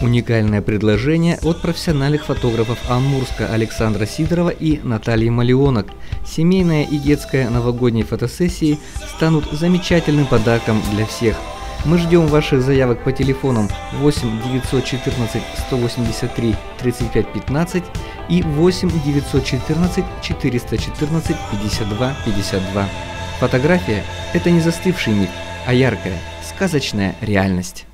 Уникальное предложение от профессиональных фотографов Амурска Александра Сидорова и Натальи Малионок. Семейная и детская новогодние фотосессии станут замечательным подарком для всех. Мы ждем ваших заявок по телефонам 8 914 183 35 15 и 8 914 414 52 52. Фотография – это не застывший миг, а яркая, сказочная реальность.